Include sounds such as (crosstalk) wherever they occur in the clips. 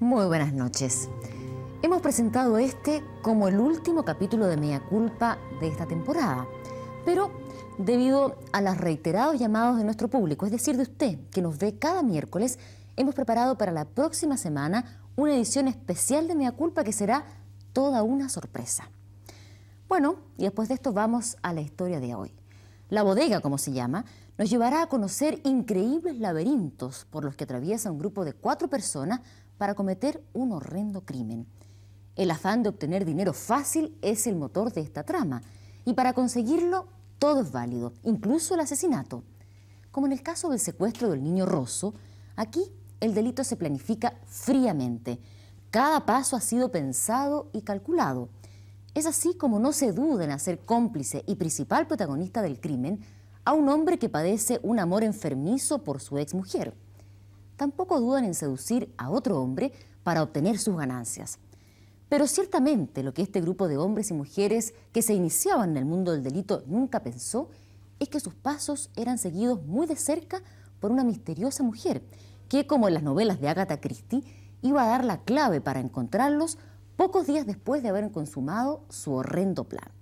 Muy buenas noches. Hemos presentado este como el último capítulo de Mea Culpa de esta temporada, pero debido a los reiterados llamados de nuestro público, es decir, de usted, que nos ve cada miércoles, hemos preparado para la próxima semana una edición especial de Mea Culpa que será toda una sorpresa. Bueno, y después de esto vamos a la historia de hoy. La bodega, como se llama, nos llevará a conocer increíbles laberintos por los que atraviesa un grupo de cuatro personas para cometer un horrendo crimen. El afán de obtener dinero fácil es el motor de esta trama, y para conseguirlo todo es válido, incluso el asesinato. Como en el caso del secuestro del niño Rosso, aquí el delito se planifica fríamente. Cada paso ha sido pensado y calculado. Es así como no se duda en hacer cómplice y principal protagonista del crimen a un hombre que padece un amor enfermizo por su exmujer. Tampoco dudan en seducir a otro hombre para obtener sus ganancias. Pero ciertamente lo que este grupo de hombres y mujeres que se iniciaban en el mundo del delito nunca pensó es que sus pasos eran seguidos muy de cerca por una misteriosa mujer que, como en las novelas de Agatha Christie, iba a dar la clave para encontrarlos pocos días después de haber consumado su horrendo plan.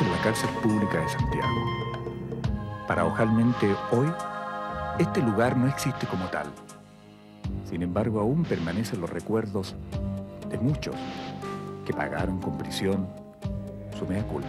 Estamos en la cárcel pública de Santiago. Paradojalmente, hoy, este lugar no existe como tal. Sin embargo, aún permanecen los recuerdos de muchos que pagaron con prisión su mea culpa.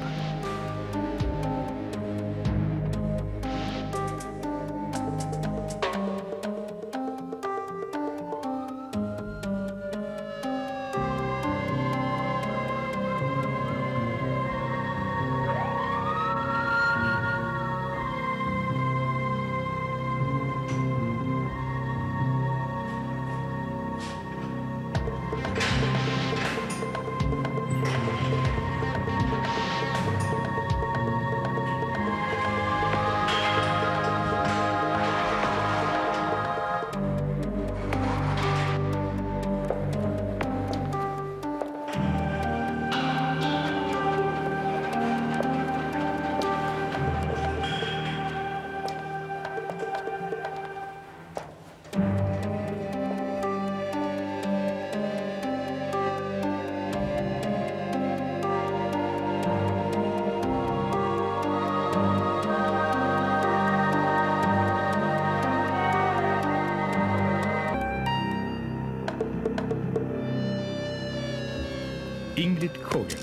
Ingrid Hogan,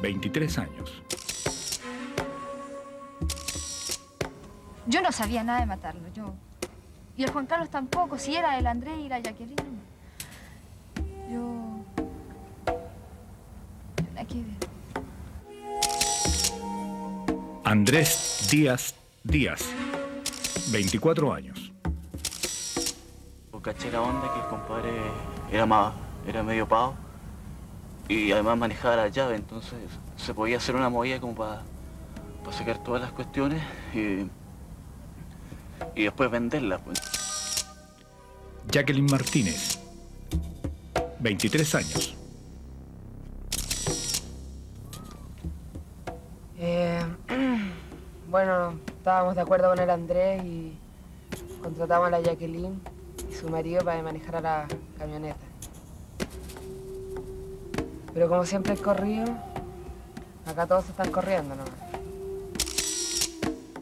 23 años. Yo no sabía nada de matarlo, yo. Y el Juan Carlos tampoco, si era el Andrés y la Jacqueline. Yo... Yo la quiero. Andrés Díaz Díaz, 24 años. Caché la onda que el compadre era más, era medio pavo y además manejaba la llave, entonces se podía hacer una movida como para sacar todas las cuestiones y, y después venderlas. Pues. Jacqueline Martínez, 23 años. Eh, (clears throat) bueno, estábamos de acuerdo con el Andrés y contratamos a la Jacqueline y su marido para manejar a la camioneta. Pero como siempre he corrido, acá todos están corriendo ¿no?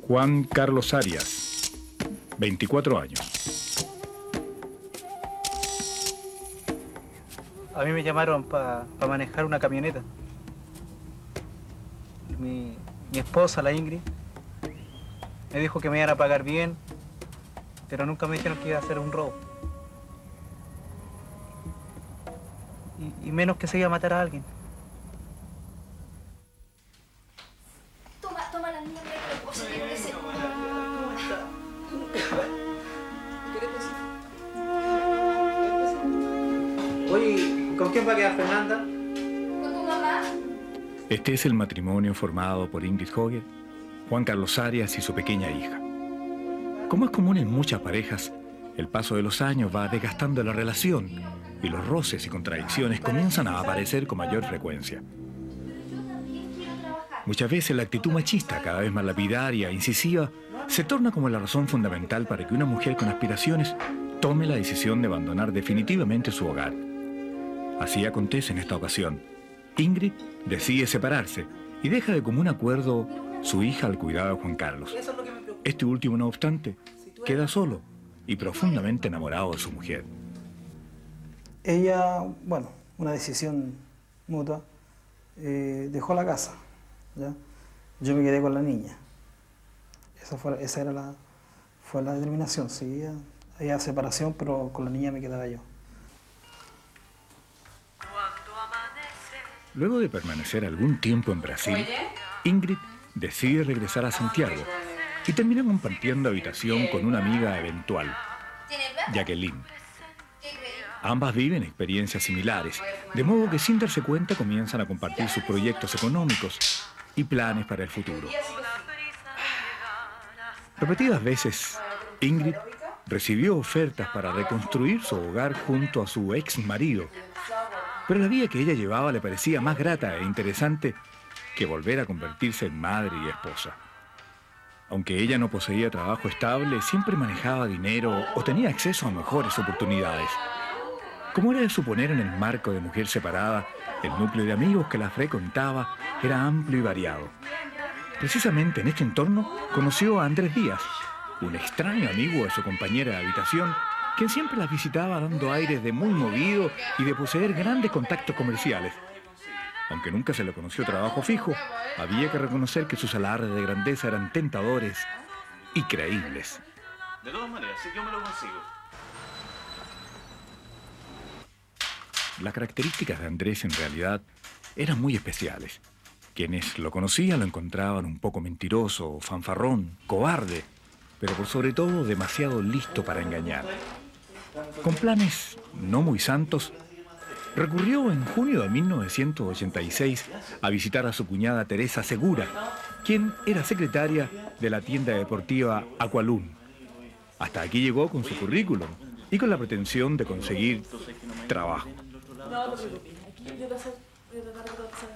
Juan Carlos Arias, 24 años. A mí me llamaron para manejar una camioneta. Mi, mi esposa, la Ingrid, me dijo que me iban a pagar bien, pero nunca me dijeron que iba a hacer un robo. y, menos que se iba a matar a alguien. Toma, toma la niña. Oye, ¿con quién va a quedar Fernanda? Con mamá. Este es el matrimonio formado por Ingrid Hogue, Juan Carlos Arias y su pequeña hija. Como es común en muchas parejas, el paso de los años va desgastando la relación y los roces y contradicciones comienzan a aparecer con mayor frecuencia. Muchas veces la actitud machista, cada vez más lapidaria e incisiva, se torna como la razón fundamental para que una mujer con aspiraciones tome la decisión de abandonar definitivamente su hogar. Así acontece en esta ocasión. Ingrid decide separarse y deja de común acuerdo su hija al cuidado de Juan Carlos. Este último, no obstante, queda solo y profundamente enamorado de su mujer. Ella, bueno, una decisión mutua, eh, dejó la casa. ¿ya? Yo me quedé con la niña. Esa, fue, esa era la, fue la determinación. Sí, había separación, pero con la niña me quedaba yo. Luego de permanecer algún tiempo en Brasil, Ingrid decide regresar a Santiago y termina compartiendo habitación con una amiga eventual, Jacqueline. Ambas viven experiencias similares, de modo que sin darse cuenta comienzan a compartir sus proyectos económicos y planes para el futuro. Repetidas veces, Ingrid recibió ofertas para reconstruir su hogar junto a su ex marido, pero la vida que ella llevaba le parecía más grata e interesante que volver a convertirse en madre y esposa. Aunque ella no poseía trabajo estable, siempre manejaba dinero o tenía acceso a mejores oportunidades. Como era de suponer en el marco de mujer separada, el núcleo de amigos que la frecuentaba era amplio y variado. Precisamente en este entorno conoció a Andrés Díaz, un extraño amigo de su compañera de habitación, quien siempre la visitaba dando aires de muy movido y de poseer grandes contactos comerciales. Aunque nunca se le conoció trabajo fijo, había que reconocer que sus alardes de grandeza eran tentadores y creíbles. De todas maneras, si yo me lo consigo. Las características de Andrés en realidad eran muy especiales. Quienes lo conocían lo encontraban un poco mentiroso, fanfarrón, cobarde, pero por sobre todo demasiado listo para engañar. Con planes no muy santos, recurrió en junio de 1986 a visitar a su cuñada Teresa Segura, quien era secretaria de la tienda deportiva Aqualun. Hasta aquí llegó con su currículum y con la pretensión de conseguir trabajo.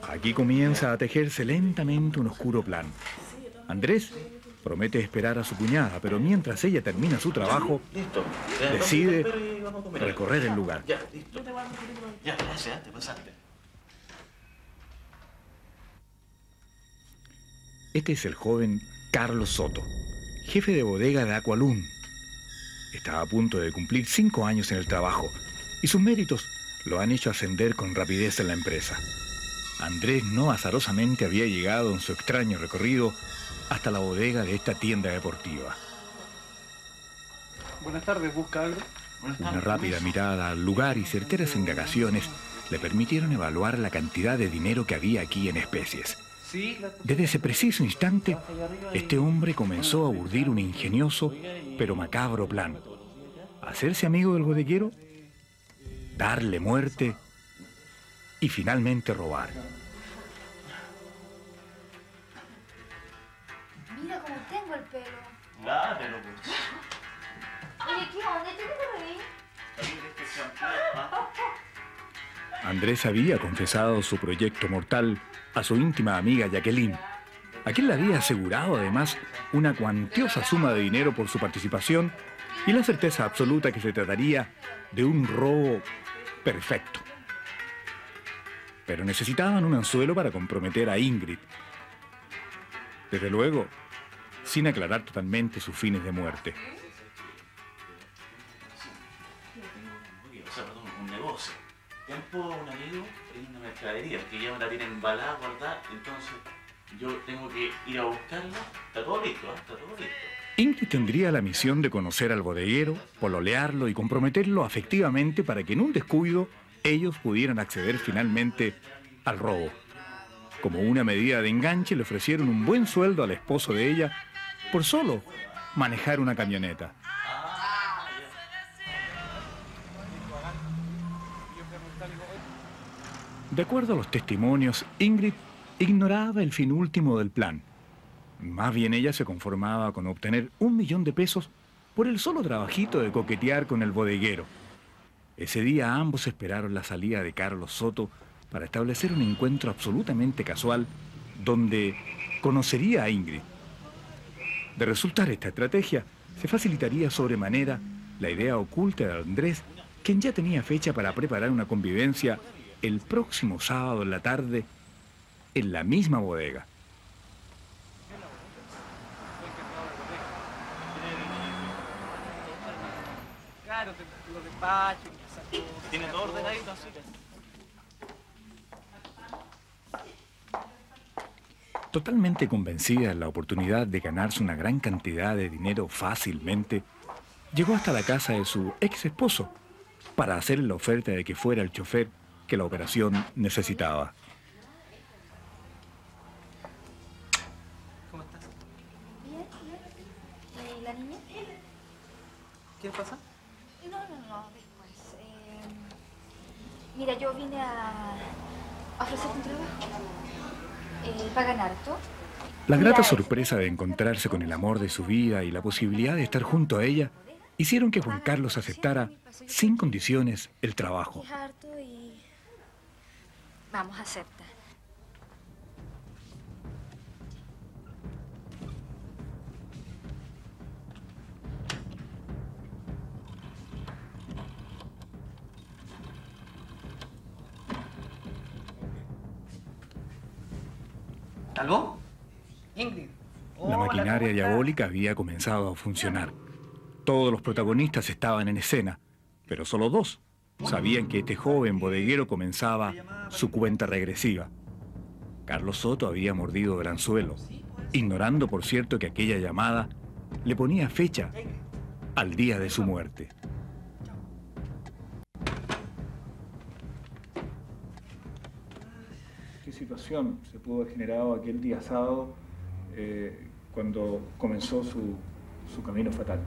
Aquí comienza a tejerse lentamente un oscuro plan. Andrés promete esperar a su cuñada, pero mientras ella termina su trabajo, decide recorrer el lugar. Ya, listo. Ya, gracias, te pasaste. Este es el joven Carlos Soto, jefe de bodega de Aqualun. Está a punto de cumplir cinco años en el trabajo y sus méritos lo han hecho ascender con rapidez en la empresa. Andrés no azarosamente había llegado en su extraño recorrido hasta la bodega de esta tienda deportiva. Buenas tardes, ¿busca algo? Buenas Una rápida mirada al lugar y certeras indagaciones le permitieron evaluar la cantidad de dinero que había aquí en especies. Desde ese preciso instante, este hombre comenzó a urdir un ingenioso pero macabro plan. Hacerse amigo del bodeguero, darle muerte y finalmente robar. Mira cómo tengo el pelo. Lávelo, pues. Oye, ¿qué onda? ¿Tú qué ¿ah? Andrés había confesado su proyecto mortal a su íntima amiga Jacqueline, a quien le había asegurado además una cuantiosa suma de dinero por su participación y la certeza absoluta que se trataría de un robo perfecto. Pero necesitaban un anzuelo para comprometer a Ingrid. Desde luego, sin aclarar totalmente sus fines de muerte. Tiempo un amigo en una mercadería, que ya me la tienen embalada, guardada, entonces yo tengo que ir a buscarla. Está todo listo, ¿ah? Está todo listo. Ingrid tendría la misión de conocer al bodeguero, pololearlo y comprometerlo afectivamente para que en un descuido ellos pudieran acceder finalmente al robo. Como una medida de enganche le ofrecieron un buen sueldo al esposo de ella por solo manejar una camioneta. De acuerdo a los testimonios, Ingrid ignoraba el fin último del plan. Más bien ella se conformaba con obtener un millón de pesos por el solo trabajito de coquetear con el bodeguero. Ese día ambos esperaron la salida de Carlos Soto para establecer un encuentro absolutamente casual donde conocería a Ingrid. De resultar esta estrategia, se facilitaría sobremanera la idea oculta de Andrés, quien ya tenía fecha para preparar una convivencia el próximo sábado en la tarde en la misma bodega. Claro, los despachos, Tiene todo ordenadito así. Totalmente convencida de la oportunidad de ganarse una gran cantidad de dinero fácilmente, llegó hasta la casa de su ex esposo para hacerle la oferta de que fuera el chofer que la operación necesitaba. ¿Cómo estás? Bien, bien. ¿Y la niña? ¿Qué pasa? No, no, no, después. Eh, mira, yo vine a, ofrecerte un trabajo. Eh, ¿Pagan harto? La grata sorpresa de encontrarse con el amor de su vida y la posibilidad de estar junto a ella hicieron que Juan Carlos aceptara sin condiciones el trabajo. Vamos, acepta. ¿Aló? Ingrid. La Hola, maquinaria diabólica había comenzado a funcionar. Todos los protagonistas estaban en escena, pero solo dos sabían que este joven bodeguero comenzaba su cuenta regresiva. Carlos Soto había mordido el anzuelo, ignorando por cierto que aquella llamada le ponía fecha al día de su muerte. ¿Qué situación se pudo haber generado aquel día sábado eh, cuando comenzó su, su camino fatal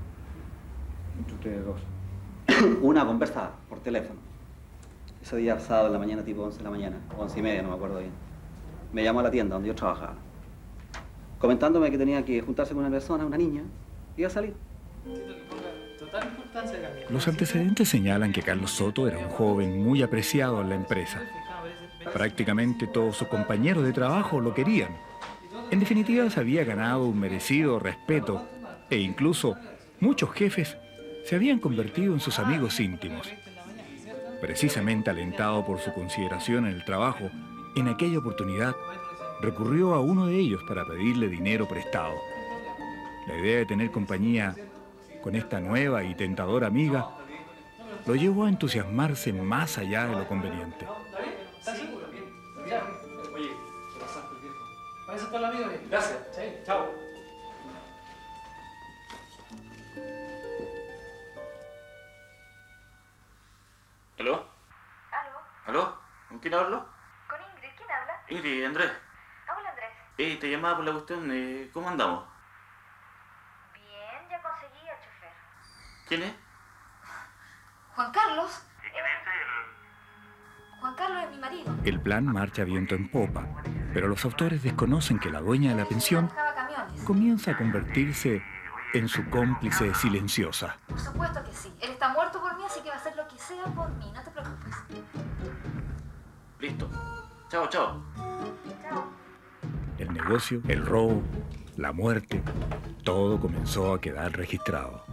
entre ustedes dos? (coughs) Una conversa por teléfono. Ese día sábado en la mañana, tipo 11 de la mañana, o 11 y media, no me acuerdo bien. Me llamó a la tienda donde yo trabajaba, comentándome que tenía que juntarse con una persona, una niña, y iba a salir. Los antecedentes señalan que Carlos Soto era un joven muy apreciado en la empresa. Prácticamente todos sus compañeros de trabajo lo querían. En definitiva, se había ganado un merecido respeto e incluso muchos jefes se habían convertido en sus amigos íntimos. Precisamente alentado por su consideración en el trabajo, en aquella oportunidad recurrió a uno de ellos para pedirle dinero prestado. La idea de tener compañía con esta nueva y tentadora amiga lo llevó a entusiasmarse más allá de lo conveniente. Eso está el amigo, bien. Gracias. Sí. Chao. ¿Aló? ¿Aló? ¿Aló? ¿Con quién hablo? ¿Con Ingrid? ¿Quién habla? Ingrid, Andrés. Hola, Andrés. Eh, te llamaba por la cuestión de cómo andamos. Bien, ya conseguí al chofer. ¿Quién es? Juan Carlos. Juan Carlos es mi marido. El plan marcha viento en popa, pero los autores desconocen que la dueña de la pensión comienza a convertirse en su cómplice silenciosa. Por supuesto que sí. Él está muerto por mí, así que va a hacer lo que sea por mí. No te preocupes. Listo. Chao, chao. Chao. El negocio, el robo, la muerte, todo comenzó a quedar registrado.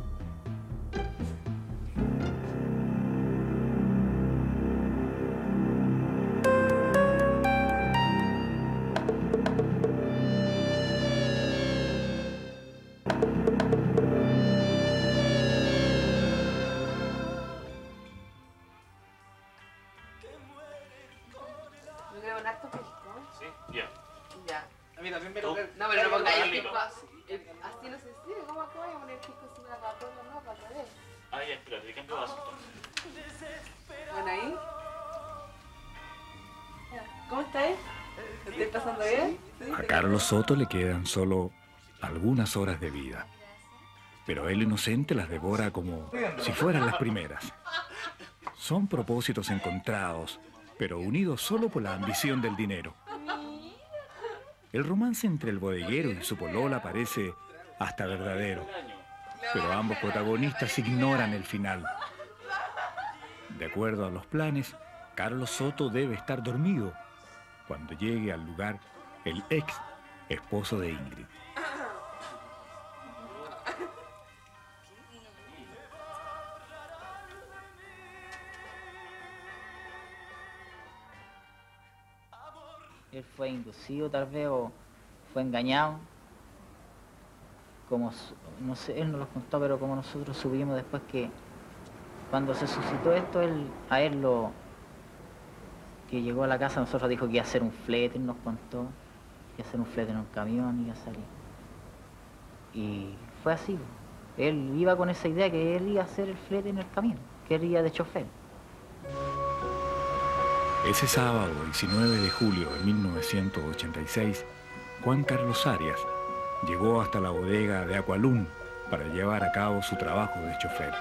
Soto le quedan solo algunas horas de vida, pero él inocente las devora como si fueran las primeras. Son propósitos encontrados pero unidos solo por la ambición del dinero. El romance entre el bodeguero y su polola parece hasta verdadero, pero ambos protagonistas ignoran el final. De acuerdo a los planes, Carlos Soto debe estar dormido cuando llegue al lugar el ex esposo de Ingrid. Él fue inducido tal vez o fue engañado. Como, no sé, él no lo contó, pero como nosotros subimos después que cuando se suscitó esto, él, a él lo, que llegó a la casa, nosotros dijo que iba a hacer un flete, nos contó, a hacer un flete en un camión y a salir. Y fue así. Él iba con esa idea que él iba a hacer el flete en el camión, que él iba de chofer. Ese sábado, 19 de julio de 1986, Juan Carlos Arias llegó hasta la bodega de Aqualún para llevar a cabo su trabajo de chofer.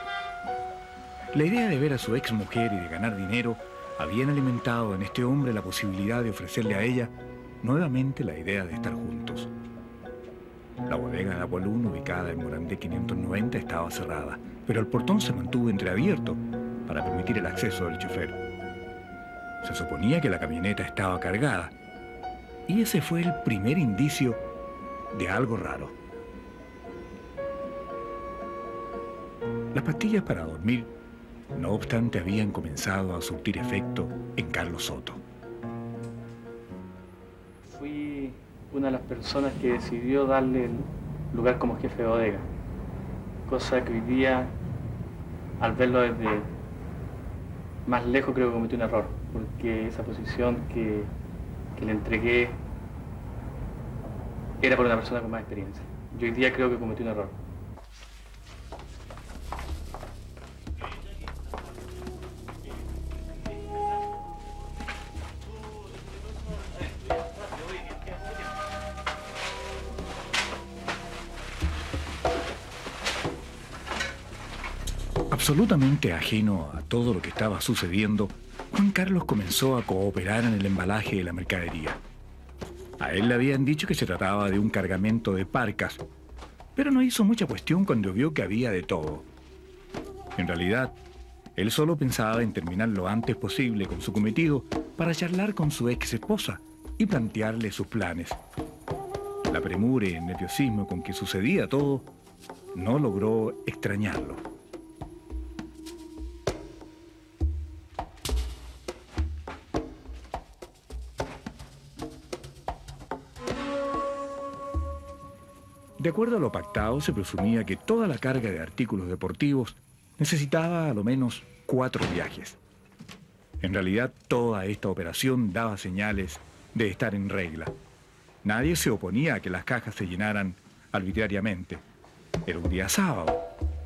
La idea de ver a su ex mujer y de ganar dinero habían alimentado en este hombre la posibilidad de ofrecerle a ella nuevamente la idea de estar juntos. La bodega de Aqualún, ubicada en Morandé 590, estaba cerrada, pero el portón se mantuvo entreabierto para permitir el acceso del chofer. Se suponía que la camioneta estaba cargada. Y ese fue el primer indicio de algo raro. Las pastillas para dormir, no obstante, habían comenzado a surtir efecto en Carlos Soto. Una de las personas que decidió darle el lugar como jefe de bodega, cosa que hoy día, al verlo desde más lejos, creo que cometí un error porque esa posición que, le entregué era por una persona con más experiencia. Yo hoy día creo que cometí un error. Absolutamente ajeno a todo lo que estaba sucediendo, Juan Carlos comenzó a cooperar en el embalaje de la mercadería. A él le habían dicho que se trataba de un cargamento de parcas, pero no hizo mucha cuestión cuando vio que había de todo. En realidad, él solo pensaba en terminar lo antes posible con su cometido para charlar con su ex esposa y plantearle sus planes. La premura y el nerviosismo con que sucedía todo no logró extrañarlo. De acuerdo a lo pactado, se presumía que toda la carga de artículos deportivos necesitaba a lo menos cuatro viajes. En realidad, toda esta operación daba señales de estar en regla. Nadie se oponía a que las cajas se llenaran arbitrariamente. Era un día sábado,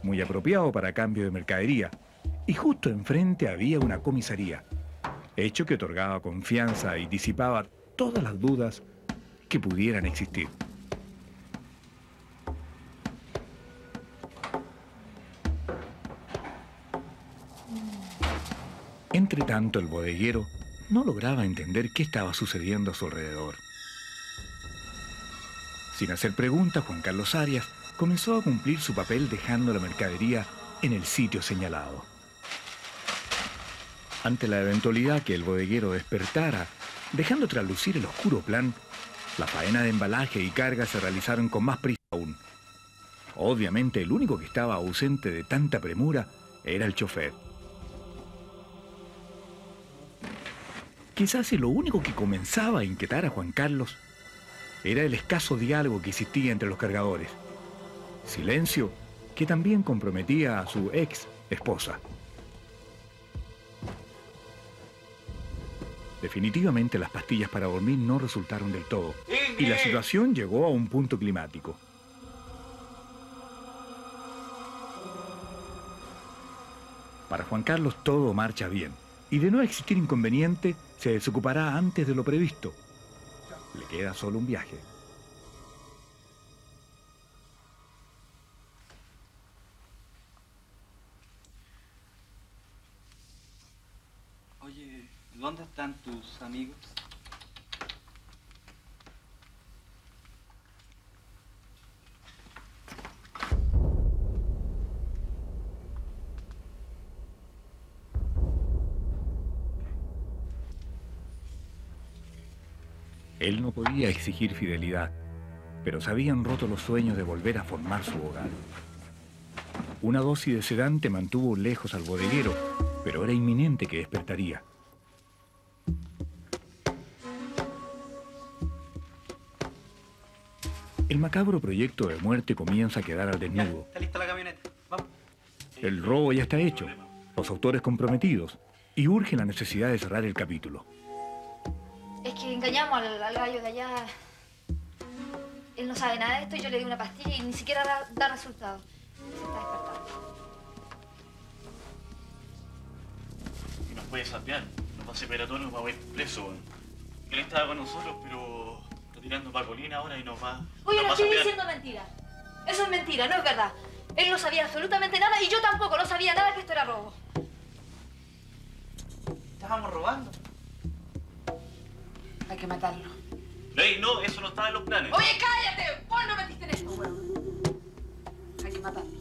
muy apropiado para cambio de mercadería, y justo enfrente había una comisaría, hecho que otorgaba confianza y disipaba todas las dudas que pudieran existir. Entre tanto, el bodeguero no lograba entender qué estaba sucediendo a su alrededor. Sin hacer preguntas, Juan Carlos Arias comenzó a cumplir su papel dejando la mercadería en el sitio señalado. Ante la eventualidad que el bodeguero despertara, dejando traslucir el oscuro plan, la faena de embalaje y carga se realizaron con más prisa aún. Obviamente el único que estaba ausente de tanta premura era el chofer. Quizás lo único que comenzaba a inquietar a Juan Carlos era el escaso diálogo que existía entre los cargadores. Silencio que también comprometía a su ex esposa. Definitivamente las pastillas para dormir no resultaron del todo y la situación llegó a un punto climático. Para Juan Carlos todo marcha bien y de no existir inconveniente, se desocupará antes de lo previsto. Le queda solo un viaje. Oye, ¿dónde están sus amigos. Él no podía exigir fidelidad, pero se habían roto los sueños de volver a formar su hogar. Una dosis de sedante mantuvo lejos al bodeguero, pero era inminente que despertaría. El macabro proyecto de muerte comienza a quedar al desnudo. Está lista la camioneta. Vamos. El robo ya está hecho, los autores comprometidos, y urge la necesidad de cerrar el capítulo. Es que engañamos al, al gallo de allá. Él no sabe nada de esto y yo le di una pastilla y ni siquiera da, da resultado. Se está despertando. Y nos puede saltear. Nos va a separar a todos, nos va a ir preso. Él estaba con nosotros, pero está tirando pa' colina ahora y nos va. Oye, no estoy sapear. diciendo mentira. Eso es mentira, no es verdad. Él no sabía absolutamente nada y yo tampoco, no sabía nada que esto era robo. Estábamos robando. Hay que matarlo. Ley, no, eso no estaba en los planes. Oye, cállate. Vos no metiste en esto, weón. Hay que matarlo.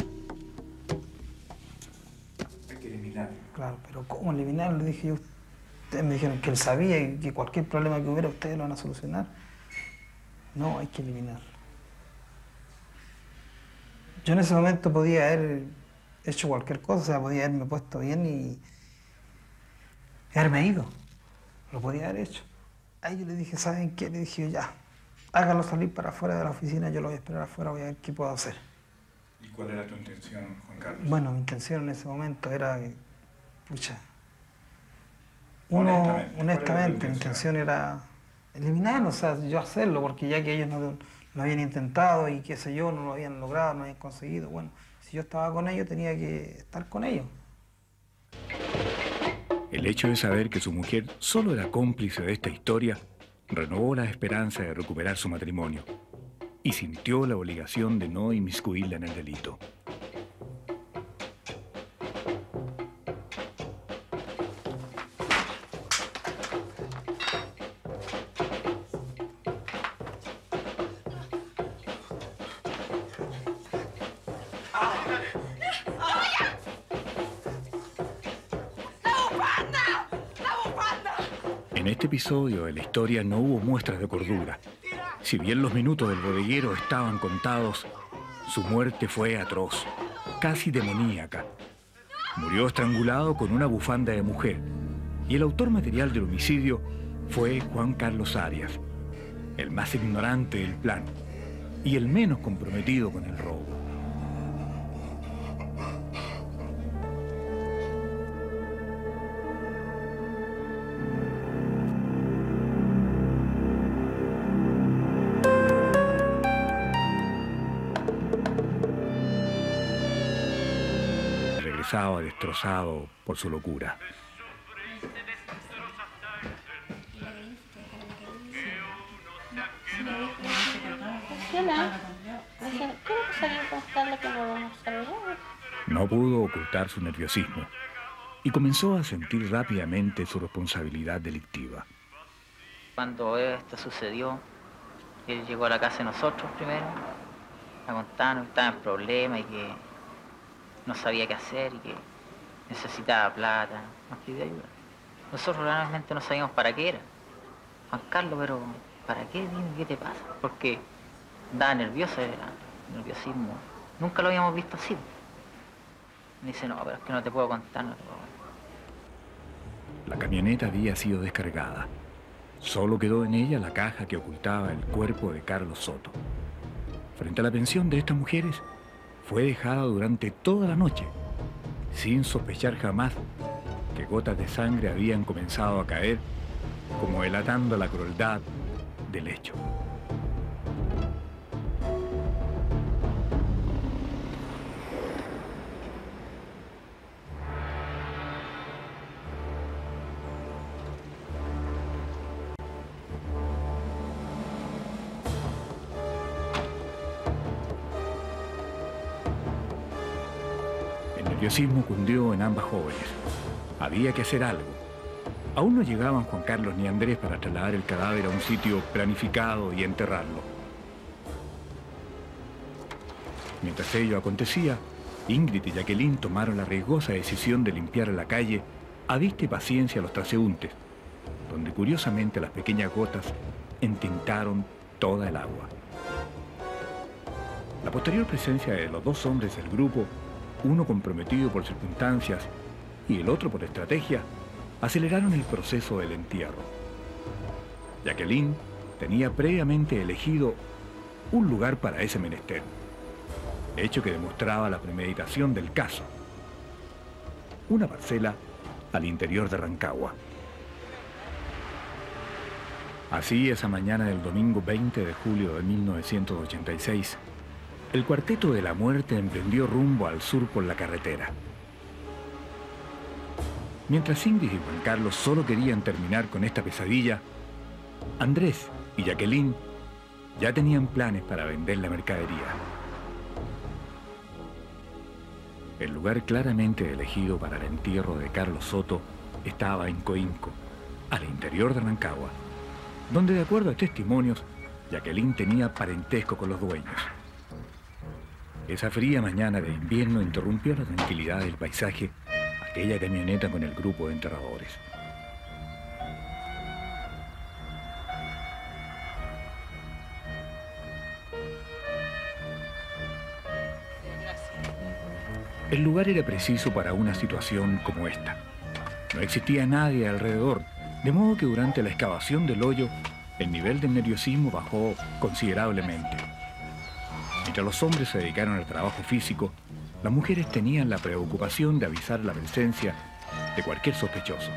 Hay que eliminarlo. Claro, pero ¿cómo eliminarlo? Le dije yo. Ustedes me dijeron que él sabía y que cualquier problema que hubiera ustedes lo van a solucionar. No, hay que eliminarlo. Yo en ese momento podía haber hecho cualquier cosa, o sea, podía haberme puesto bien y haberme ido. Lo podía haber hecho. Ahí yo le dije, ¿saben qué? Le dije yo, ya, hágalo salir para afuera de la oficina, yo lo voy a esperar afuera, voy a ver qué puedo hacer. ¿Y cuál era tu intención, Juan Carlos? Bueno, mi intención en ese momento era, pucha, uno, Honestamente, ¿cuál era tu honestamente, mi intención? intención era eliminarlo, o sea, yo hacerlo, porque ya que ellos no lo habían intentado y qué sé yo, no lo habían logrado, no habían conseguido, bueno, si yo estaba con ellos tenía que estar con ellos. El hecho de saber que su mujer solo era cómplice de esta historia renovó la esperanza de recuperar su matrimonio y sintió la obligación de no inmiscuirla en el delito. Episodio de la historia no hubo muestras de cordura. Si bien los minutos del bodeguero estaban contados, su muerte fue atroz, casi demoníaca. Murió estrangulado con una bufanda de mujer y el autor material del homicidio fue Juan Carlos Arias, el más ignorante del plan y el menos comprometido con el robo. Destrozado por su locura. No pudo ocultar su nerviosismo y comenzó a sentir rápidamente su responsabilidad delictiva. Cuando esto sucedió, él llegó a la casa de nosotros primero, a contarnos que estaba en problemas y que no sabía qué hacer y que necesitaba plata, nos pidió ayuda. Nosotros realmente no sabíamos para qué era. Juan Carlos, pero ¿para qué? Dime, ¿qué te pasa? Porque andaba nervioso, era nerviosismo. Nunca lo habíamos visto así. Dice, no, pero es que no te puedo contar, no te puedo contar. La camioneta había sido descargada. Solo quedó en ella la caja que ocultaba el cuerpo de Carlos Soto. Frente a la pensión de estas mujeres, fue dejada durante toda la noche, sin sospechar jamás que gotas de sangre habían comenzado a caer, como delatando la crueldad del hecho. Nerviosismo cundió en ambas jóvenes. Había que hacer algo. Aún no llegaban Juan Carlos ni Andrés para trasladar el cadáver a un sitio planificado y enterrarlo. Mientras ello acontecía, Ingrid y Jacqueline tomaron la riesgosa decisión de limpiar la calle a vista y paciencia a los transeúntes, donde curiosamente las pequeñas gotas entintaron toda el agua. La posterior presencia de los dos hombres del grupo, uno comprometido por circunstancias y el otro por estrategia, aceleraron el proceso del entierro. Jacqueline tenía previamente elegido un lugar para ese menester, hecho que demostraba la premeditación del caso. Una parcela al interior de Rancagua. Así, esa mañana del domingo 20 de julio de 1986, el cuarteto de la muerte emprendió rumbo al sur por la carretera. Mientras Ingrid y Juan Carlos solo querían terminar con esta pesadilla, Andrés y Jacqueline ya tenían planes para vender la mercadería. El lugar claramente elegido para el entierro de Carlos Soto estaba en Coinco, al interior de Rancagua, donde de acuerdo a testimonios, Jacqueline tenía parentesco con los dueños. Esa fría mañana de invierno interrumpió la tranquilidad del paisaje aquella camioneta con el grupo de enterradores. El lugar era preciso para una situación como esta. No existía nadie alrededor, de modo que durante la excavación del hoyo, el nivel de nerviosismo bajó considerablemente. Mientras los hombres se dedicaron al trabajo físico, las mujeres tenían la preocupación de avisar la presencia de cualquier sospechoso.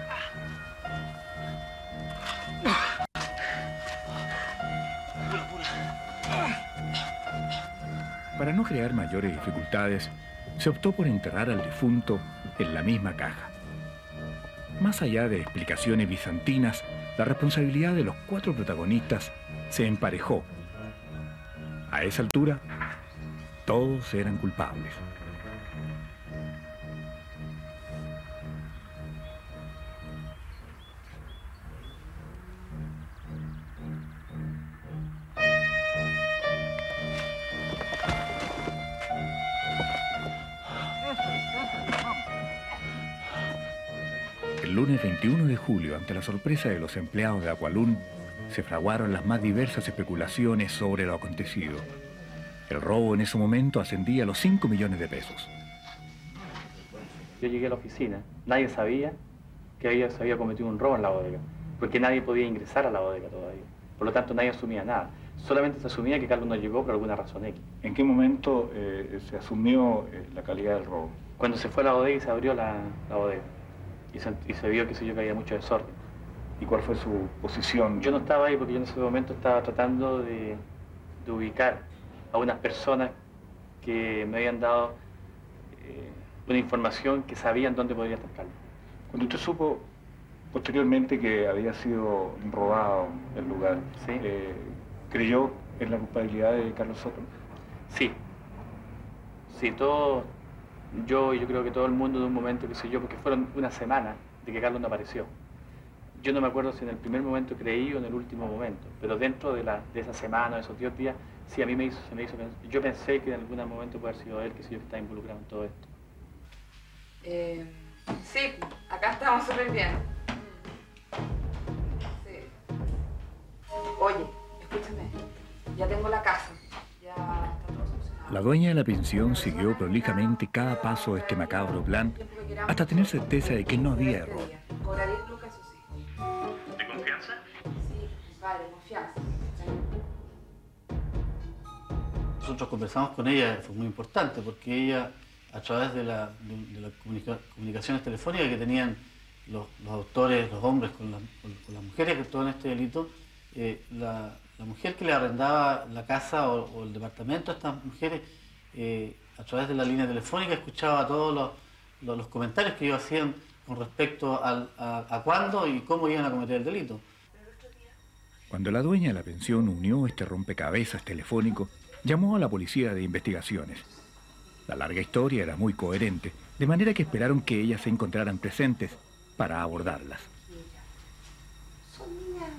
Para no crear mayores dificultades, se optó por enterrar al difunto en la misma caja. Más allá de explicaciones bizantinas, la responsabilidad de los cuatro protagonistas se emparejó. A esa altura, todos eran culpables. El lunes 21 de julio, ante la sorpresa de los empleados de Aqualun, se fraguaron las más diversas especulaciones sobre lo acontecido. El robo en ese momento ascendía a los 5 millones de pesos. Yo llegué a la oficina, nadie sabía que había, se había cometido un robo en la bodega, porque nadie podía ingresar a la bodega todavía. Por lo tanto, nadie asumía nada. Solamente se asumía que Carlos no llegó por alguna razón X. ¿En qué momento eh, se asumió eh, la calidad del robo? Cuando se fue a la bodega y se abrió la, la bodega. Y se, y se vio que yo, que había mucho desorden. ¿Y cuál fue su posición? Yo no estaba ahí porque yo en ese momento estaba tratando de, de ubicar a unas personas que me habían dado eh, una información que sabían dónde podría estar Carlos. Cuando usted supo posteriormente que había sido robado el lugar, Sí. eh, ¿creyó en la culpabilidad de Carlos Soto? Sí. Sí, todo, yo y yo creo que todo el mundo de un momento, qué sé yo, porque fueron una semana de que Carlos no apareció. Yo no me acuerdo si en el primer momento creí o en el último momento, pero dentro de, la, de esa semana, de esos 10 días, sí, a mí me hizo, se me hizo Yo pensé que en algún momento puede haber sido él, que que está involucrado en todo esto. Eh, sí, acá estamos súper bien. Sí. Oye, escúchame. Ya tengo la casa. Ya está todo solucionado. La dueña de la pensión siguió prolijamente cada paso de este macabro plan hasta tener certeza de que no había error. Vale, confianza. Nosotros conversamos con ella, fue muy importante, porque ella, a través de, la- de- de las comunica- comunicaciones telefónicas que tenían los, autores, los hombres con, las- mujeres que actuaban este delito, eh, la, mujer que le arrendaba la casa o, el departamento a estas mujeres, eh, a través de la línea telefónica, escuchaba todos los, comentarios que ellos hacían con respecto a cuándo y cómo iban a cometer el delito. Cuando la dueña de la pensión unió este rompecabezas telefónico, llamó a la policía de investigaciones. La larga historia era muy coherente, de manera que esperaron que ellas se encontraran presentes para abordarlas.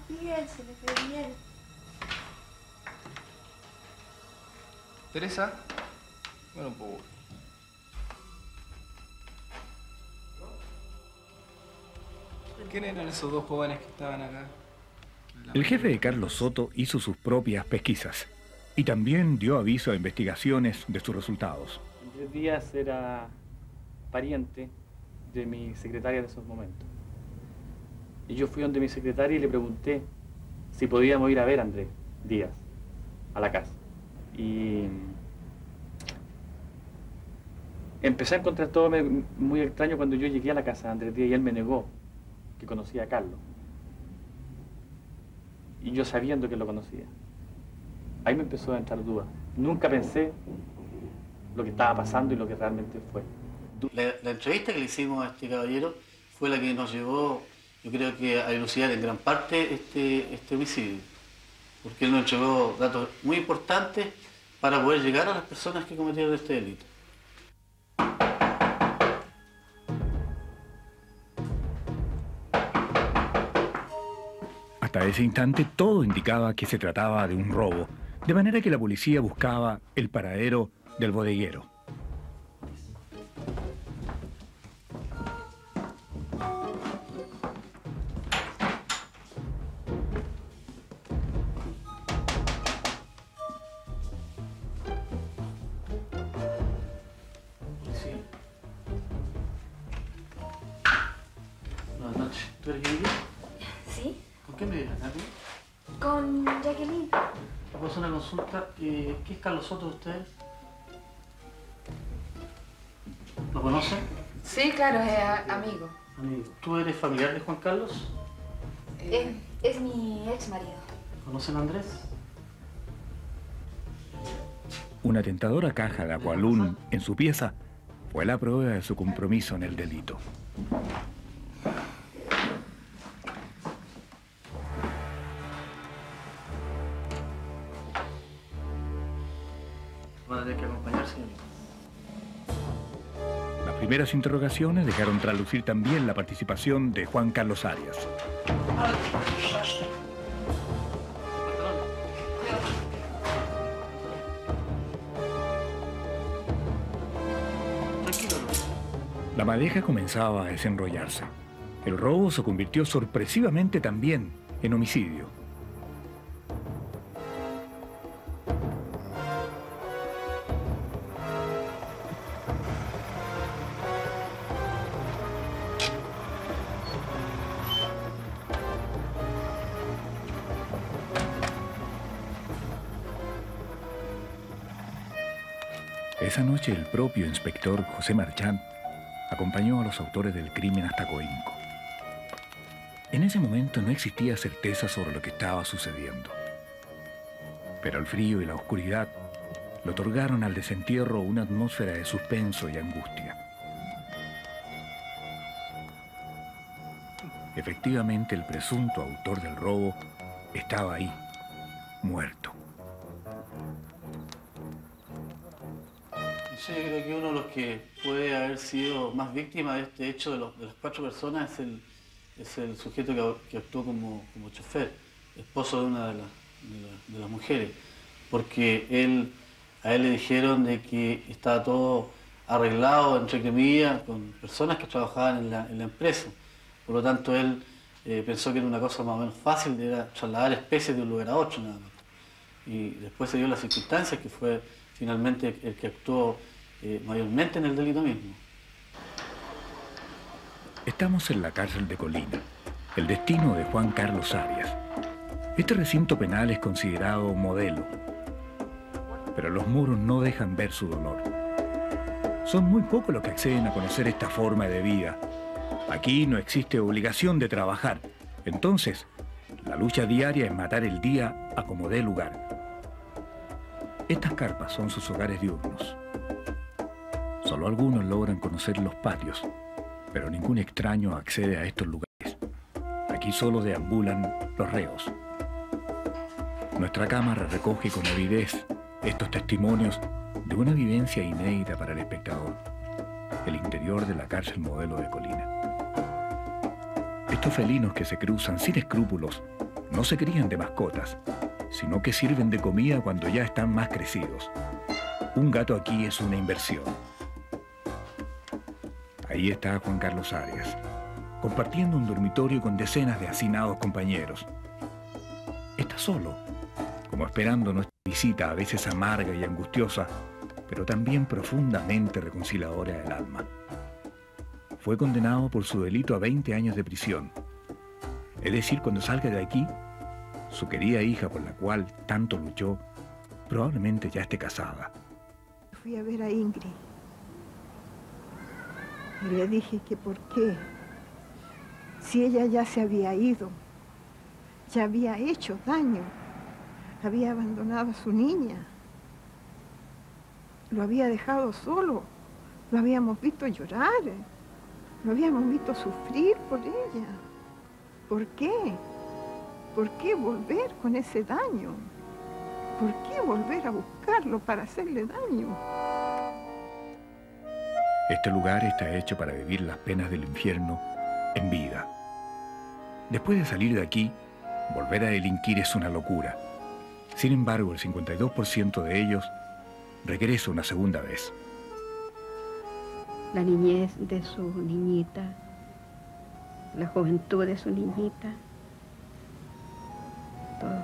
piel, se le ve bien. Teresa, bueno, un poco. ¿Quién eran esos dos jóvenes que estaban acá? El jefe de Carlos Soto hizo sus propias pesquisas y también dio aviso a investigaciones de sus resultados. Andrés Díaz era pariente de mi secretaria en esos momentos. Y yo fui donde mi secretaria y le pregunté si podíamos ir a ver a Andrés Díaz a la casa. Y empecé a encontrar todo muy extraño cuando yo llegué a la casa de Andrés Díaz y él me negó que conocía a Carlos. Y yo sabiendo que lo conocía. Ahí me empezó a entrar duda. Nunca pensé lo que estaba pasando y lo que realmente fue. La, entrevista que le hicimos a este caballero fue la que nos llevó, yo creo que a elucidar en gran parte este, este homicidio. Porque él nos entregó datos muy importantes para poder llegar a las personas que cometieron este delito. Hasta ese instante todo indicaba que se trataba de un robo, de manera que la policía buscaba el paradero del bodeguero. ¿Qué es Carlos Soto de ustedes? ¿Lo conocen? Sí, claro, es a- amigo. Amigo. ¿Tú eres familiar de Juan Carlos? Es, es mi ex marido. ¿Conocen a Andrés? Una tentadora caja de Aqualun en su pieza fue la prueba de su compromiso en el delito. Van a tener que acompañar, señorita. Las primeras interrogaciones dejaron traslucir también la participación de Juan Carlos Arias. La madeja comenzaba a desenrollarse. El robo se convirtió sorpresivamente también en homicidio. Esa noche el propio inspector José Marchán acompañó a los autores del crimen hasta Coinco. En ese momento no existía certeza sobre lo que estaba sucediendo. Pero el frío y la oscuridad le otorgaron al desentierro una atmósfera de suspenso y angustia. Efectivamente, el presunto autor del robo estaba ahí, muerto. Que puede haber sido más víctima de este hecho de, las cuatro personas es el, es el sujeto que, actuó como, como chofer, esposo de una de, la- de las mujeres, porque él, a él le dijeron de que estaba todo arreglado, entre comillas, con personas que trabajaban en la, empresa. Por lo tanto, él eh, pensó que era una cosa más o menos fácil, era trasladar especies de un lugar a otro nada más. Y después se dio las circunstancias que fue finalmente el que actuó eh, mayormente en el delito mismo. Estamos en la cárcel de Colina, el destino de Juan Carlos Arias. Este recinto penal es considerado modelo, pero los muros no dejan ver su dolor. Son muy pocos los que acceden a conocer esta forma de vida. Aquí no existe obligación de trabajar, entonces la lucha diaria es matar el día a como dé lugar. Estas carpas son sus hogares diurnos. Solo algunos logran conocer los patios, pero ningún extraño accede a estos lugares. Aquí solo deambulan los reos. Nuestra cámara recoge con avidez estos testimonios de una vivencia inédita para el espectador, el interior de la cárcel modelo de Colina. Estos felinos que se cruzan sin escrúpulos no se crían de mascotas, sino que sirven de comida cuando ya están más crecidos. Un gato aquí es una inversión. Ahí está Juan Carlos Arias, compartiendo un dormitorio con decenas de hacinados compañeros. Está solo, como esperando nuestra visita a veces amarga y angustiosa, pero también profundamente reconciliadora del alma. Fue condenado por su delito a 20 años de prisión. Es decir, cuando salga de aquí, su querida hija por la cual tanto luchó, probablemente ya esté casada. Fui a ver a Ingrid. Le dije que por qué, si ella ya se había ido, ya había hecho daño, había abandonado a su niña, lo había dejado solo, lo habíamos visto llorar, lo habíamos visto sufrir por ella. ¿Por qué? ¿Por qué volver con ese daño? ¿Por qué volver a buscarlo para hacerle daño? Este lugar está hecho para vivir las penas del infierno en vida. Después de salir de aquí, volver a delinquir es una locura. Sin embargo, el 52% de ellos regresa una segunda vez. La niñez de su niñita, la juventud de su niñita, todo,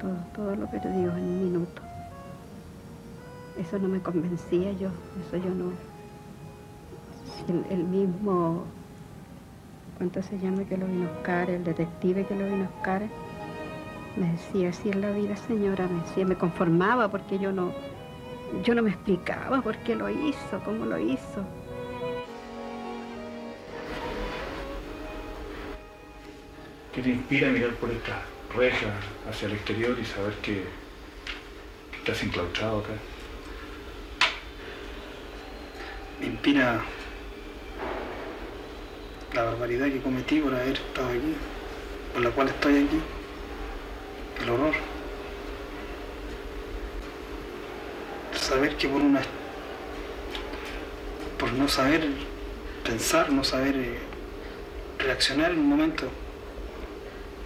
todo, todo lo perdió en un minuto. Eso no me convencía yo, eso yo no. El, mismo, ¿cuánto se llama que lo vino a buscar? El detective que lo vino a buscar, me decía, así es la vida, señora, me decía, me conformaba porque yo no, yo no me explicaba por qué lo hizo, cómo lo hizo. ¿Qué te inspira a mirar por esta reja hacia el exterior y saber que, que estás enclaustrado acá? Me inspira la barbaridad que cometí por haber estado aquí, por la cual estoy aquí, el horror. Saber que por una por no saber pensar, no saber eh, reaccionar en un momento,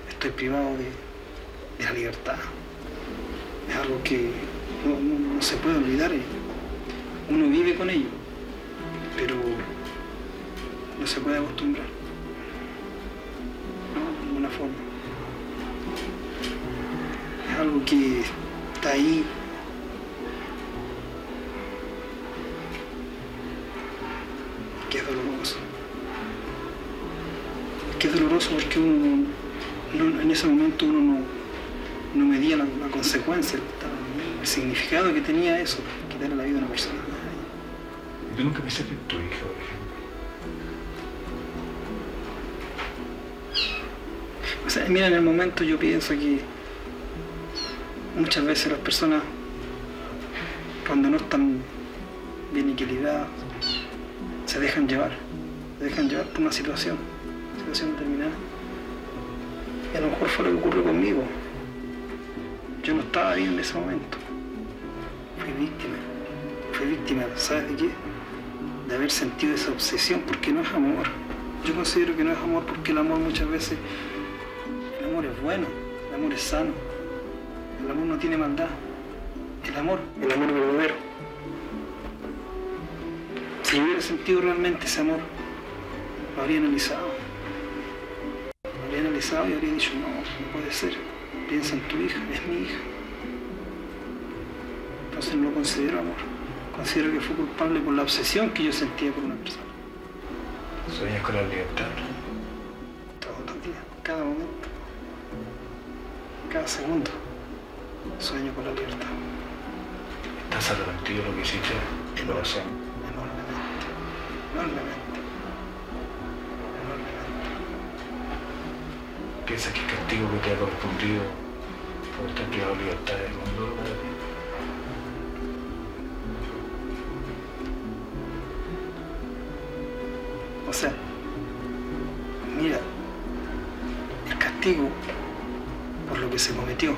estoy privado de, de la libertad. Es algo que no, no- no se puede olvidar. y Uno vive con ello, pero no se puede acostumbrar. No, de ninguna forma. Es algo que está ahí. Que es doloroso. Que es doloroso porque uno no- no- en ese momento uno no, no medía la, la consecuencia, el, el significado que tenía eso, quitarle la vida a una persona. ¿Y tú nunca pensaste en tu ejemplo? O sea, mira, en el momento yo pienso que muchas veces las personas, cuando no están bien equilibradas, se dejan llevar, se dejan llevar por una situación, situación determinada. Y a lo mejor fue lo que ocurrió conmigo. Yo no estaba bien en ese momento. Fui víctima. Fui víctima, ¿sabes de qué? De haber sentido esa obsesión, porque no es amor. Yo considero que no es amor porque el amor muchas veces el amor es bueno, el amor es sano, el amor no tiene maldad. El amor, el amor verdadero. Si hubiera sentido realmente ese amor, lo habría analizado. Lo habría analizado y habría dicho, no, no puede ser. Piensa en tu hija, es mi hija. Entonces no lo considero amor. Considero que fue culpable por la obsesión que yo sentía por una persona. Sueñas con la libertad. Todos los días, cada momento, cada segundo, sueño con la libertad. ¿Estás arrepentido de lo que hiciste, corazón? Enormemente, enormemente. ¿Piensas que el castigo que te ha correspondido por estar privado de libertad es un dolor O sea, mira, el castigo por lo que se cometió.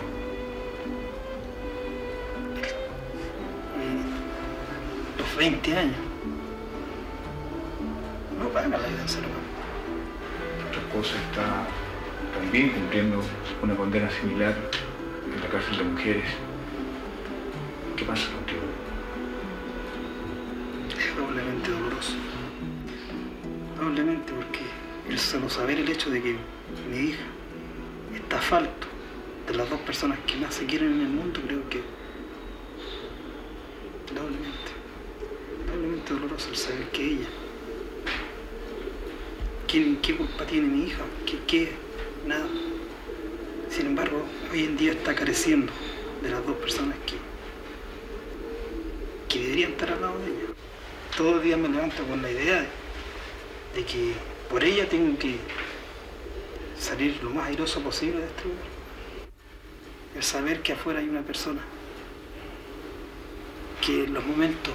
mm, Los 20 años. No paga la vida. Otra cosa está también cumpliendo una condena similar en la cárcel de mujeres. ¿Qué pasa solo saber el hecho de que mi hija está falto de las dos personas que más se quieren en el mundo, creo que doblemente, doblemente doloroso el saber que ella, ¿qué, qué culpa tiene mi hija? ¿Qué, qué? Nada. Sin embargo, hoy en día está careciendo de las dos personas que, que deberían estar al lado de ella. Todos los días me levanto con la idea de, de que por ella tengo que salir lo más airoso posible de este lugar. El saber que afuera hay una persona que en los momentos,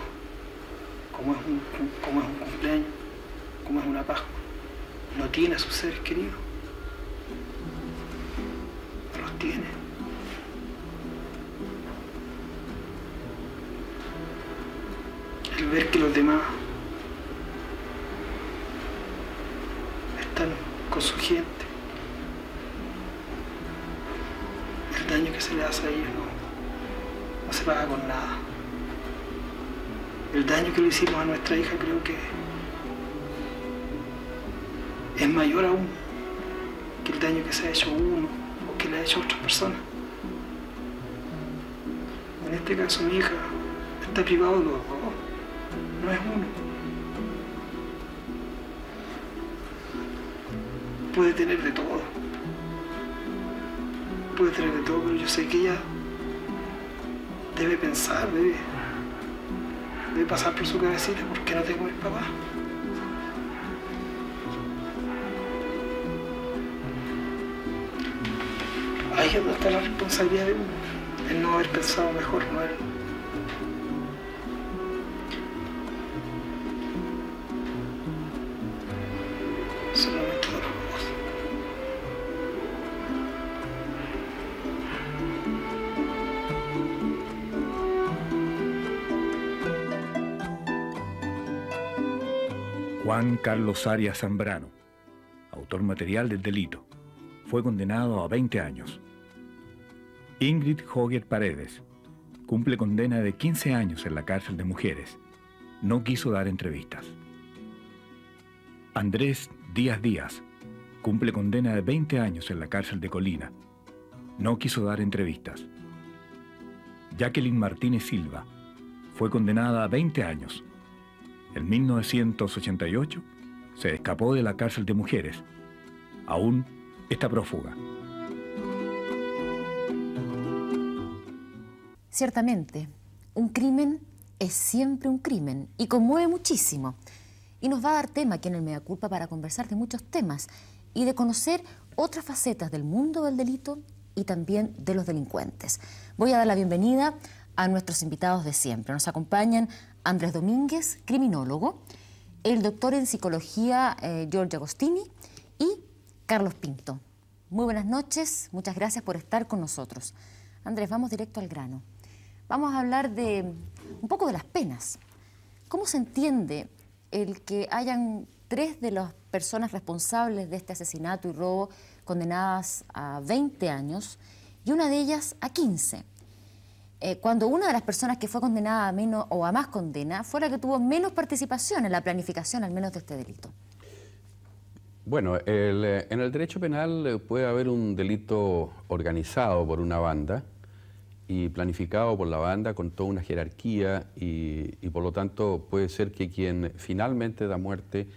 como es un, como es un cumpleaños, como es una Pascua, no tiene a sus seres queridos. Es mayor aún que el daño que se ha hecho uno o que le ha hecho a otras personas. En este caso mi hija está privado de los dos, no es uno. puede tener de todo. Puede tener de todo, pero yo sé que ella debe pensar, debe, debe pasar por su cabecita porque no tengo a mi papá. Es donde está la responsabilidad de uno, el no haber pensado mejor, no doloroso. Juan Carlos Arias Zambrano, autor material del delito, fue condenado a 20 años. Ingrid Hoger Paredes cumple condena de 15 años en la cárcel de mujeres. No quiso dar entrevistas. Andrés Díaz Díaz cumple condena de 20 años en la cárcel de Colina. No quiso dar entrevistas. Jacqueline Martínez Silva fue condenada a 20 años. En 1988 se escapó de la cárcel de mujeres. Aún está prófuga. Ciertamente, un crimen es siempre un crimen y conmueve muchísimo. Y nos va a dar tema aquí en el Mea Culpa para conversar de muchos temas y de conocer otras facetas del mundo del delito y también de los delincuentes. Voy a dar la bienvenida a nuestros invitados de siempre. Nos acompañan Andrés Domínguez, criminólogo, el doctor en psicología eh, Giorgio Agostini y Carlos Pinto. Muy buenas noches, muchas gracias por estar con nosotros. Andrés, vamos directo al grano. Vamos a hablar de un poco de las penas. ¿Cómo se entiende el que hayan tres de las personas responsables de este asesinato y robo condenadas a 20 años y una de ellas a 15? Eh, cuando una de las personas que fue condenada a menos o a más condena fue la que tuvo menos participación en la planificación, al menos de este delito. Bueno, el, eh, en el derecho penal puede haber un delito organizado por una banda y planificado por la banda con toda una jerarquía y, y por lo tanto puede ser que quien finalmente da muerte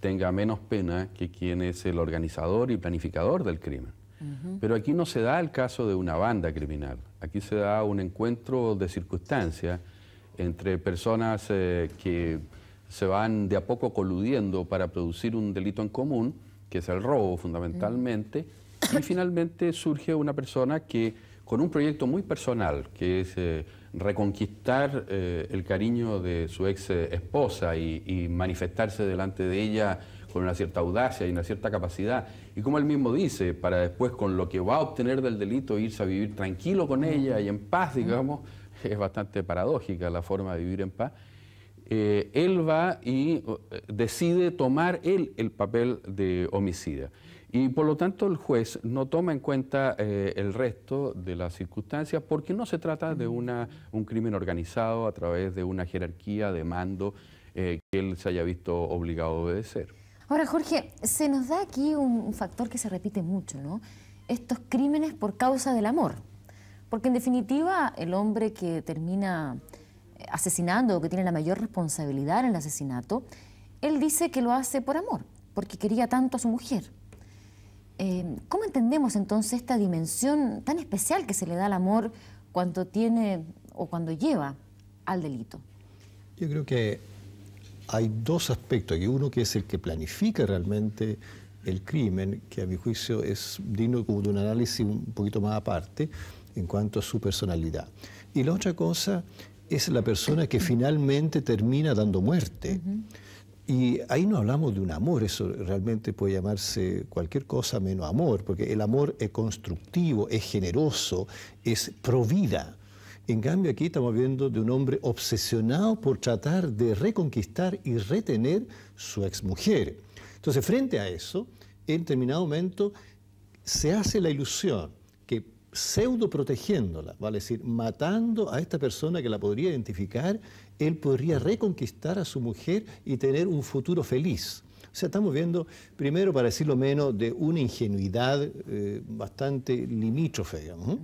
tenga menos pena que quien es el organizador y planificador del crimen. Pero aquí no se da el caso de una banda criminal, aquí se da un encuentro de circunstancias entre personas eh, que se van de a poco coludiendo para producir un delito en común, que es el robo fundamentalmente, y finalmente surge una persona que con un proyecto muy personal, que es eh, reconquistar eh, el cariño de su ex eh, esposa y, y manifestarse delante de ella con una cierta audacia y una cierta capacidad. Y como él mismo dice, para después con lo que va a obtener del delito irse a vivir tranquilo con ella y en paz, digamos, (laughs) es bastante paradójica la forma de vivir en paz. Eh, él va y eh, decide tomar él el papel de homicida. Y por lo tanto el juez no toma en cuenta eh, el resto de las circunstancias porque no se trata de una, un crimen organizado a través de una jerarquía de mando eh, que él se haya visto obligado a obedecer. Ahora, Jorge, se nos da aquí un factor que se repite mucho, ¿no? Estos crímenes por causa del amor. Porque en definitiva, el hombre que termina asesinando o que tiene la mayor responsabilidad en el asesinato, él dice que lo hace por amor, porque quería tanto a su mujer. Eh, ¿Cómo entendemos entonces esta dimensión tan especial que se le da al amor cuando tiene o cuando lleva al delito? Yo creo que hay dos aspectos. Uno que es el que planifica realmente el crimen, que a mi juicio es digno como de un análisis un poquito más aparte en cuanto a su personalidad. Y la otra cosa es la persona que finalmente termina dando muerte. Y ahí no hablamos de un amor, eso realmente puede llamarse cualquier cosa menos amor, porque el amor es constructivo, es generoso, es provida. En cambio aquí estamos viendo de un hombre obsesionado por tratar de reconquistar y retener su exmujer. Entonces, frente a eso, en determinado momento se hace la ilusión pseudo protegiéndola, vale decir, matando a esta persona que la podría identificar, él podría reconquistar a su mujer y tener un futuro feliz. O sea, estamos viendo, primero, para decirlo menos, de una ingenuidad eh, bastante limítrofe, digamos.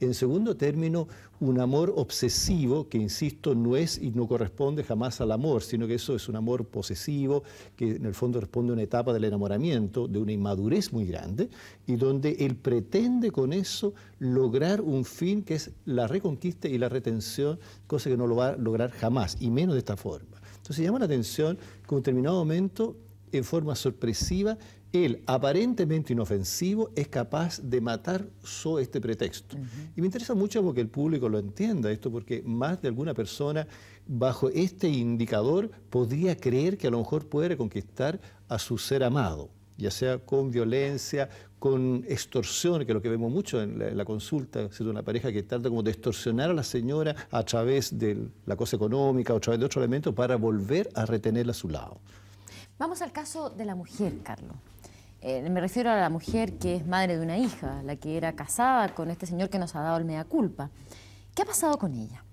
En segundo término, un amor obsesivo que, insisto, no es y no corresponde jamás al amor, sino que eso es un amor posesivo, que en el fondo responde a una etapa del enamoramiento, de una inmadurez muy grande, y donde él pretende con eso lograr un fin que es la reconquista y la retención, cosa que no lo va a lograr jamás, y menos de esta forma. Entonces llama la atención que en un determinado momento, en forma sorpresiva, él, aparentemente inofensivo, es capaz de matar sobre este pretexto. Y me interesa mucho que el público lo entienda esto, porque más de alguna persona bajo este indicador podría creer que a lo mejor puede reconquistar a su ser amado, ya sea con violencia, con extorsión, que es lo que vemos mucho en la, consulta, de una pareja que trata como de extorsionar a la señora a través de la cosa económica o a través de otro elemento para volver a retenerla a su lado. Vamos al caso de la mujer, Carlos. Eh, me refiero a la mujer que es madre de una hija, la que era casada con este señor que nos ha dado el mea culpa. ¿Qué ha pasado con ella?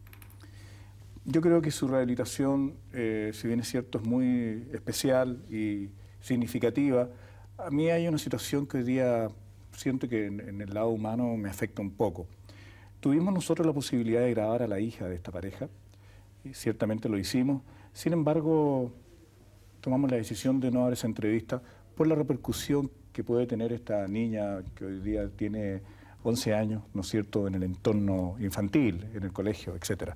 Yo creo que su rehabilitación, eh, si bien es cierto, es muy especial y significativa. A mí hay una situación que hoy día siento que en, el lado humano me afecta un poco. Tuvimos nosotros la posibilidad de grabar a la hija de esta pareja, y ciertamente lo hicimos. Sin embargo, tomamos la decisión de no dar esa entrevista por la repercusión que puede tener esta niña que hoy día tiene 11 años, ¿no es cierto?, en el entorno infantil, en el colegio, etc.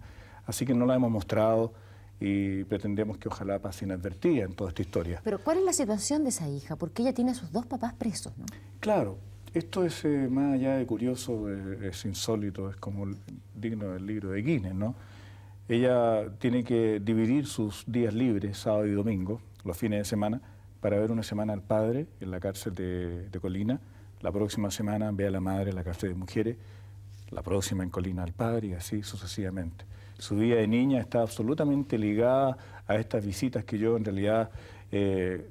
Así que no la hemos mostrado y pretendemos que ojalá pase inadvertida en toda esta historia. Pero ¿cuál es la situación de esa hija? Porque ella tiene a sus dos papás presos, ¿no? Claro, esto es eh, más allá de curioso, es insólito, es como digno del libro de Guinness, ¿no? Ella tiene que dividir sus días libres, sábado y domingo, los fines de semana, para ver una semana al padre en la cárcel de, Colina, la próxima semana ve a la madre en la cárcel de mujeres, la próxima en Colina al padre y así sucesivamente. Su vida de niña está absolutamente ligada a estas visitas que yo en realidad, eh,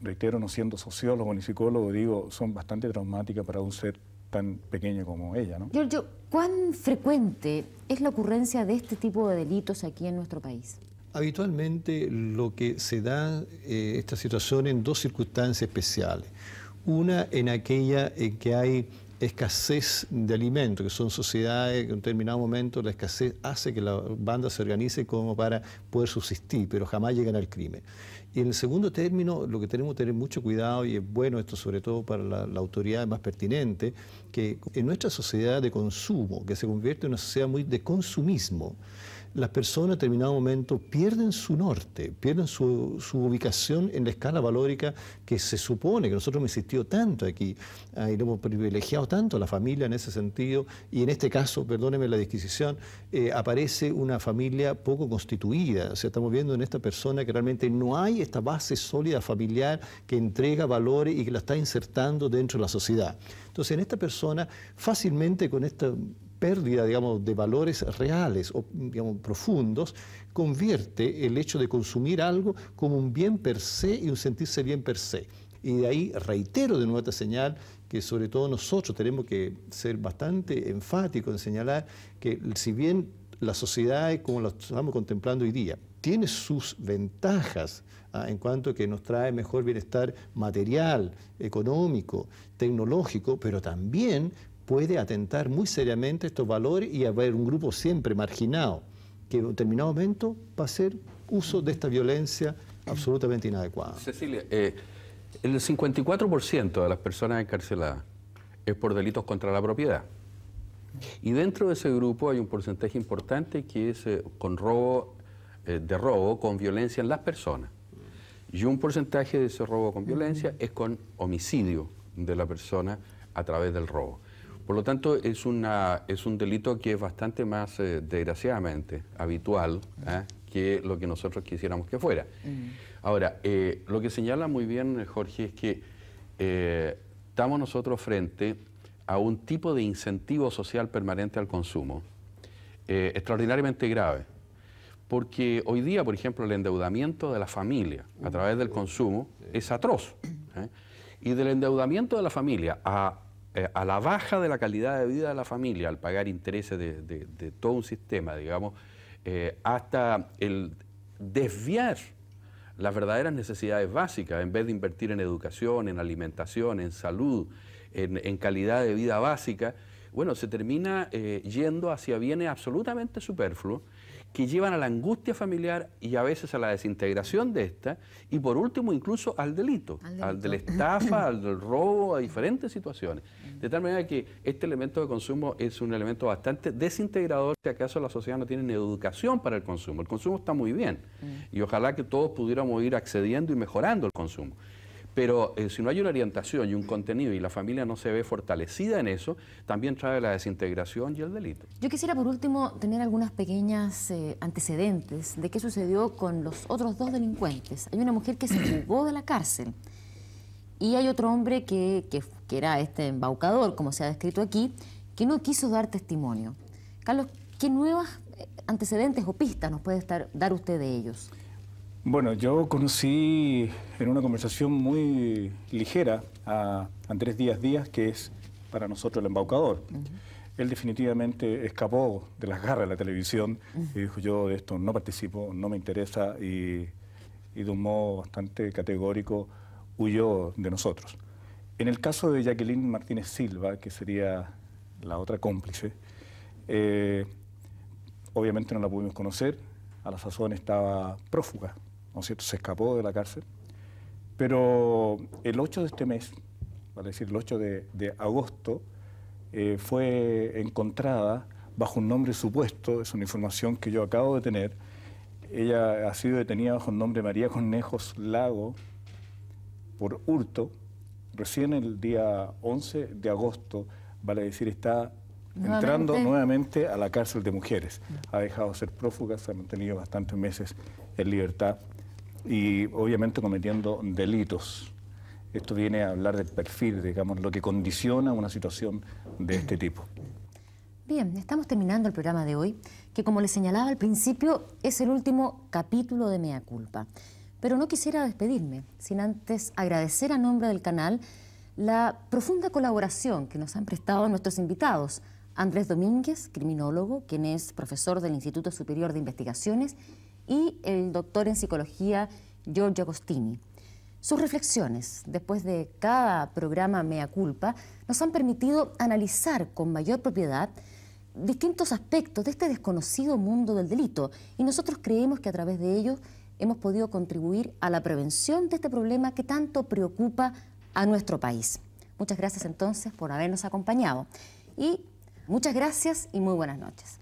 reitero, no siendo sociólogo ni psicólogo, digo, son bastante traumáticas para un ser tan pequeño como ella. ¿no? Giorgio, ¿cuán frecuente es la ocurrencia de este tipo de delitos aquí en nuestro país? Habitualmente lo que se da eh, esta situación en dos circunstancias especiales. Una en aquella en que hay escasez de alimentos, que son sociedades que en determinado momento la escasez hace que la banda se organice como para poder subsistir, pero jamás llegan al crimen. Y en el segundo término, lo que tenemos que tener mucho cuidado, y es bueno esto sobre todo para la, la, autoridad más pertinente, que en nuestra sociedad de consumo, que se convierte en una sociedad muy de consumismo, las personas en determinado momento pierden su norte, pierden su, ubicación en la escala valórica que se supone que nosotros hemos insistido tanto aquí y lo hemos privilegiado tanto a la familia en ese sentido y en este caso, perdóneme la disquisición, eh, aparece una familia poco constituida, o sea, estamos viendo en esta persona que realmente no hay esta base sólida familiar que entrega valores y que la está insertando dentro de la sociedad. Entonces, en esta persona, fácilmente con esta pérdida, digamos, de valores reales o, digamos, profundos, convierte el hecho de consumir algo como un bien per se y un sentirse bien per se. Y de ahí reitero de nuevo esta señal que sobre todo nosotros tenemos que ser bastante enfáticos en señalar que si bien la sociedad, como la estamos contemplando hoy día, tiene sus ventajas ah, en cuanto a que nos trae mejor bienestar material, económico, tecnológico, pero también puede atentar muy seriamente estos valores y haber un grupo siempre marginado que en determinado momento va a hacer uso de esta violencia absolutamente inadecuada. Cecilia, eh, el 54% de las personas encarceladas es por delitos contra la propiedad. Y dentro de ese grupo hay un porcentaje importante que es eh, con robo, eh, de robo con violencia en las personas. Y un porcentaje de ese robo con violencia es con homicidio de la persona a través del robo. Por lo tanto, es, una, es un delito que es bastante más, eh, desgraciadamente, habitual que lo que nosotros quisiéramos que fuera. Ahora, lo que señala muy bien Jorge es que estamos nosotros frente a un tipo de incentivo social permanente al consumo eh, extraordinariamente grave. Porque hoy día, por ejemplo, el endeudamiento de la familia a través del consumo es atroz. ¿eh? Y del endeudamiento de la familia a, eh, a, la baja de la calidad de vida de la familia al pagar intereses de, todo un sistema, digamos, hasta el desviar las verdaderas necesidades básicas en vez de invertir en educación, en alimentación, en salud, en, calidad de vida básica, bueno, se termina eh, yendo hacia bienes absolutamente superfluos que llevan a la angustia familiar y a veces a la desintegración de esta, y por último incluso al delito, al, de la estafa, (laughs) al del robo, a diferentes situaciones. De tal manera que este elemento de consumo es un elemento bastante desintegrador si acaso la sociedad no tiene educación para el consumo. El consumo está muy bien mm. y ojalá que todos pudiéramos ir accediendo y mejorando el consumo. Pero eh, si no hay una orientación y un contenido y la familia no se ve fortalecida en eso, también trae la desintegración y el delito. Yo quisiera por último tener algunas pequeñas eh, antecedentes de qué sucedió con los otros dos delincuentes. Hay una mujer que se (clears throat) fugó de la cárcel y hay otro hombre que, que era este embaucador, como se ha descrito aquí, que no quiso dar testimonio. Carlos, ¿qué nuevas eh, antecedentes o pistas nos puede estar, dar usted de ellos? Bueno, yo conocí en una conversación muy ligera a Andrés Díaz Díaz, que es para nosotros el embaucador. Él definitivamente escapó de las garras de la televisión y dijo yo de esto no participo, no me interesa y, de un modo bastante categórico huyó de nosotros. En el caso de Jacqueline Martínez Silva, que sería la otra cómplice, eh, obviamente no la pudimos conocer, a la sazón estaba prófuga, cierto? Se escapó de la cárcel. Pero el 8 de este mes, vale decir, el 8 de, agosto, eh, fue encontrada bajo un nombre supuesto, es una información que yo acabo de tener. Ella ha sido detenida bajo el nombre María Cornejos Lago por hurto. Recién el día 11 de agosto, vale decir, está entrando nuevamente a la cárcel de mujeres. Ha dejado de ser prófuga, se ha mantenido bastantes meses en libertad y obviamente cometiendo delitos. Esto viene a hablar del perfil, digamos, lo que condiciona una situación de este tipo. Bien, estamos terminando el programa de hoy, que como les señalaba al principio, es el último capítulo de Mea Culpa. Pero no quisiera despedirme sin antes agradecer a nombre del canal la profunda colaboración que nos han prestado nuestros invitados. Andrés Domínguez, criminólogo, quien es profesor del Instituto Superior de Investigaciones y el doctor en psicología Giorgio Agostini. Sus reflexiones, después de cada programa Mea Culpa, nos han permitido analizar con mayor propiedad distintos aspectos de este desconocido mundo del delito y nosotros creemos que a través de ellos hemos podido contribuir a la prevención de este problema que tanto preocupa a nuestro país. Muchas gracias entonces por habernos acompañado y muchas gracias y muy buenas noches.